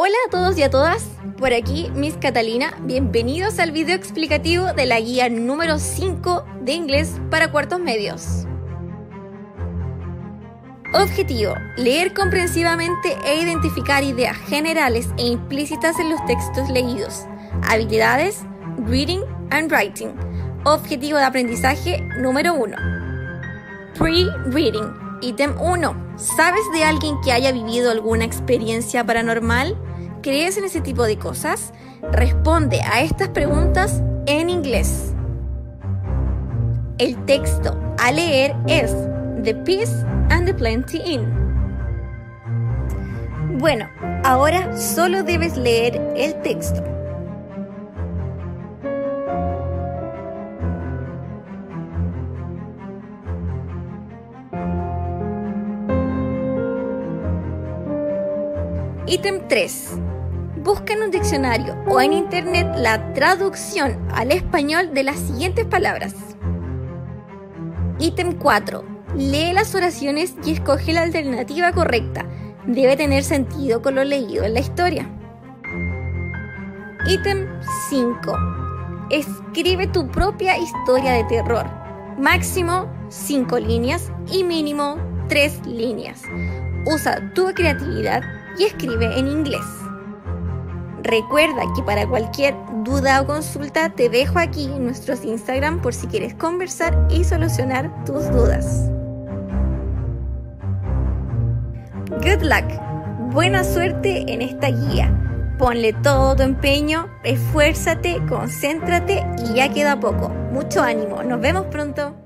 Hola a todos y a todas, por aquí Miss Catalina, bienvenidos al video explicativo de la guía número 5 de inglés para cuartos medios. Objetivo, leer comprensivamente e identificar ideas generales e implícitas en los textos leídos. Habilidades, reading and writing. Objetivo de aprendizaje número 1. Pre-reading. Ítem 1. ¿Sabes de alguien que haya vivido alguna experiencia paranormal? ¿Crees en ese tipo de cosas? Responde a estas preguntas en inglés. El texto a leer es The Peace and the Plenty Inn. Bueno, ahora solo debes leer el texto. Ítem 3. Busca en un diccionario o en internet la traducción al español de las siguientes palabras. Ítem 4. Lee las oraciones y escoge la alternativa correcta. Debe tener sentido con lo leído en la historia. Ítem 5. Escribe tu propia historia de terror. Máximo 5 líneas y mínimo 3 líneas. Usa tu creatividad y escribe en inglés. Recuerda que para cualquier duda o consulta te dejo aquí nuestros Instagram por si quieres conversar y solucionar tus dudas. Good luck, buena suerte en esta guía. Ponle todo tu empeño, esfuérzate, concéntrate y ya queda poco. Mucho ánimo, nos vemos pronto.